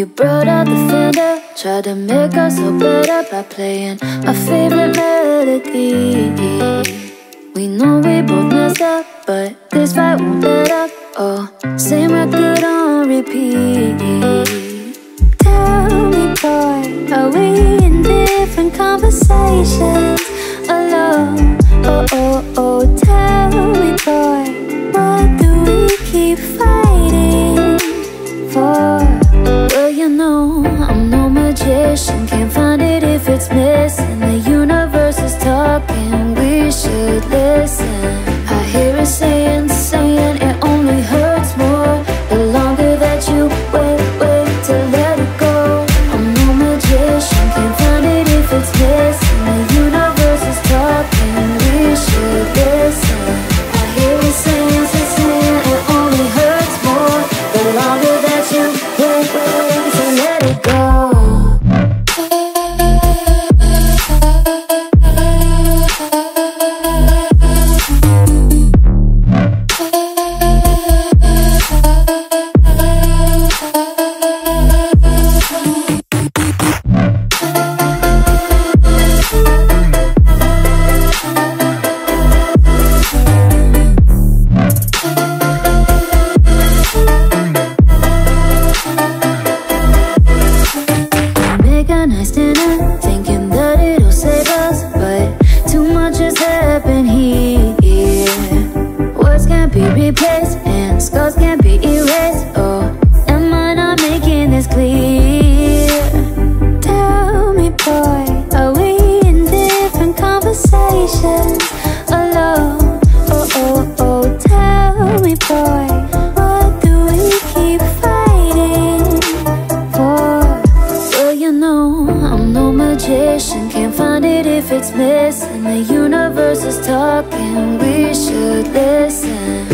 You brought out the fender, tried to make us all better by playing my favorite melody. We know we both messed up, but this fight won't let up. Oh, same record on repeat. Tell me, boy, are we in different conversations? We thinking that it'll save us, but too much has happened here. Words can't be replaced, and scars can't be erased. Oh, am I not making this clear? Tell me, boy, are we in different conversations? Alone, oh, oh, oh, tell me, boy, if it's missing. The universe is talking, we should listen.